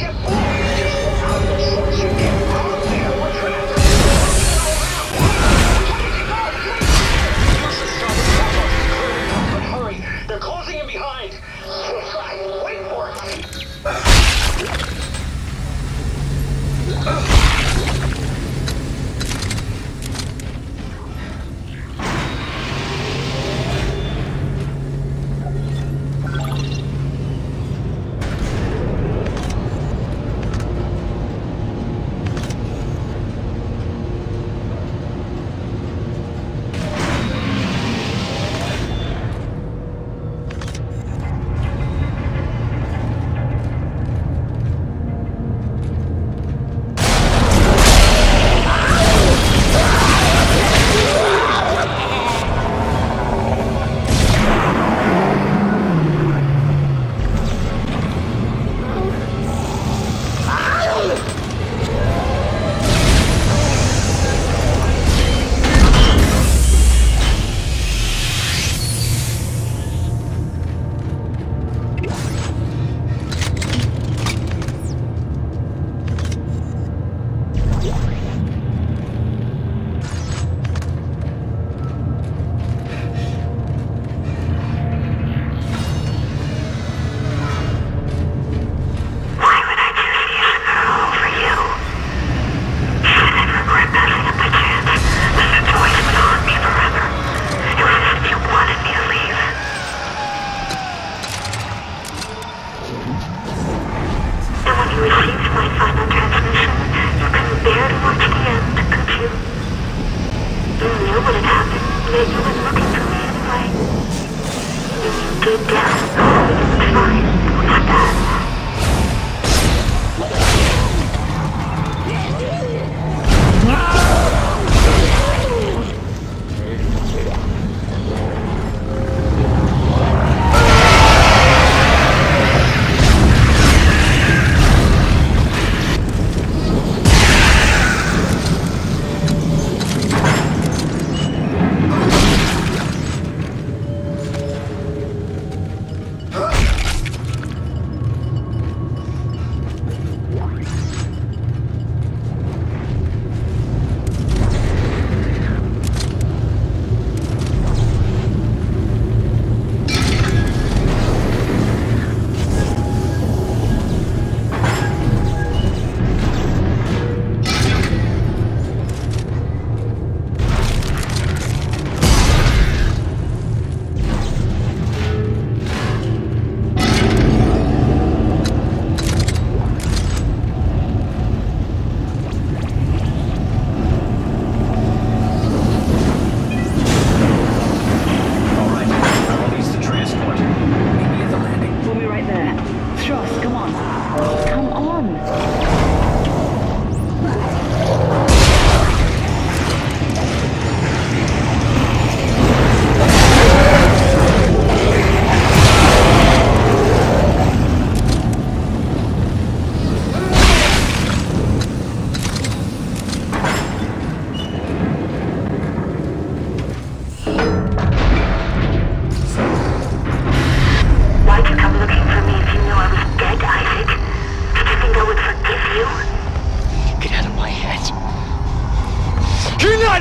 Get more! How much you get more! Good luck. Try.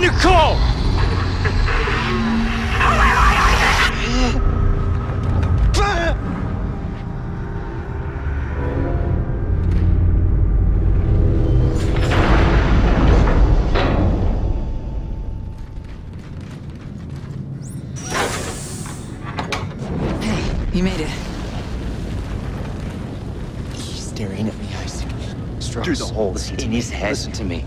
Nicole. Hey, You made it. He's staring at me, I see. Stross, Through the holes in his head. Listen to me.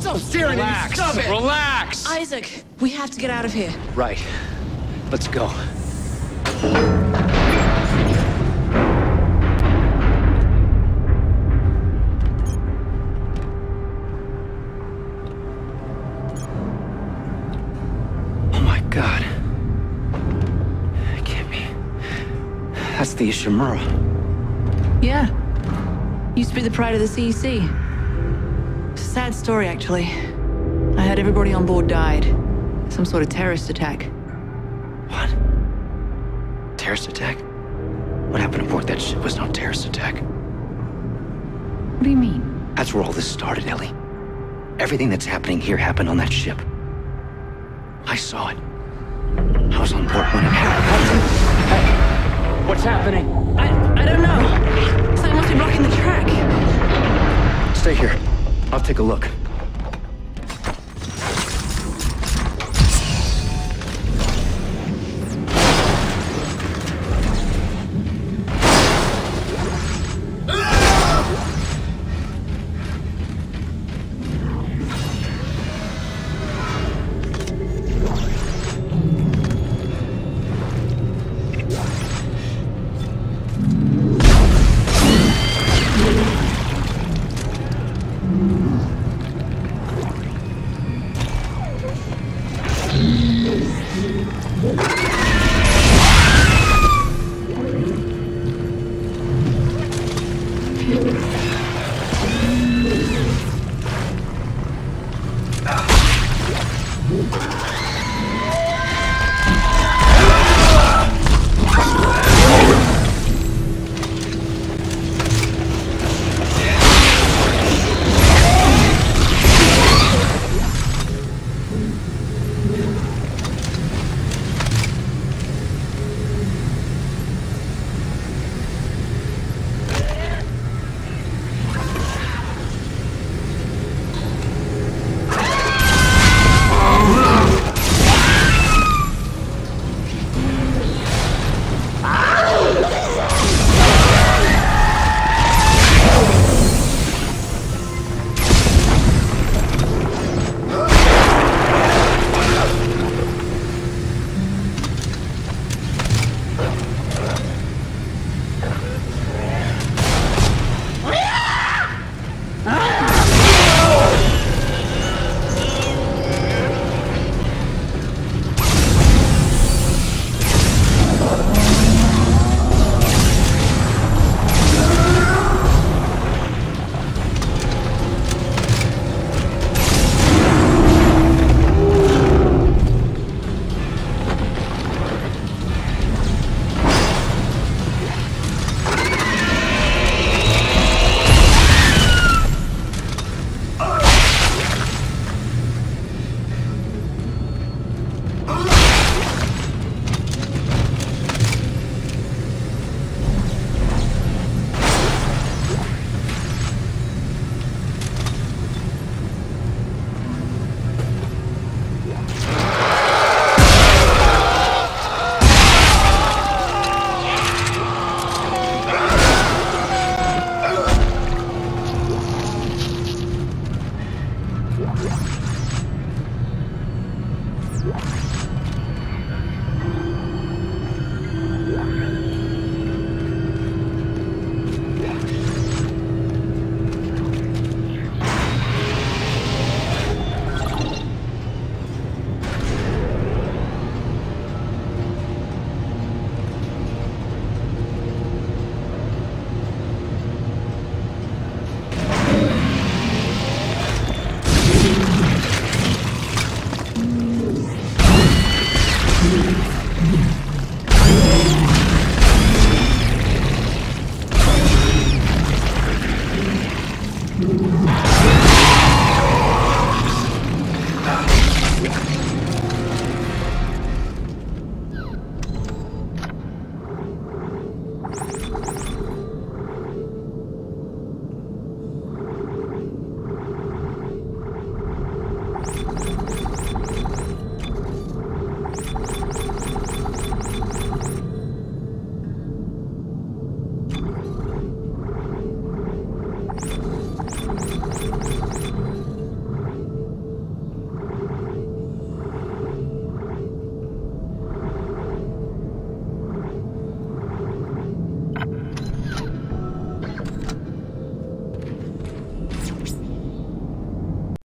Stop staring at me! Stop it! Relax! Isaac, we have to get out of here. Right. Let's go. Oh the Ishimura. Yeah. Used to be the pride of the CEC. Sad story, actually. I heard everybody on board died. Some sort of terrorist attack. What? Terrorist attack? What happened aboard that ship was no terrorist attack. What do you mean? That's where all this started, Ellie. Everything that's happening here happened on that ship. I saw it. I was on board when it happened. Hey, what's happening? I, I don't know. Something must be blocking the track. Stay here. I'll take a look. Thank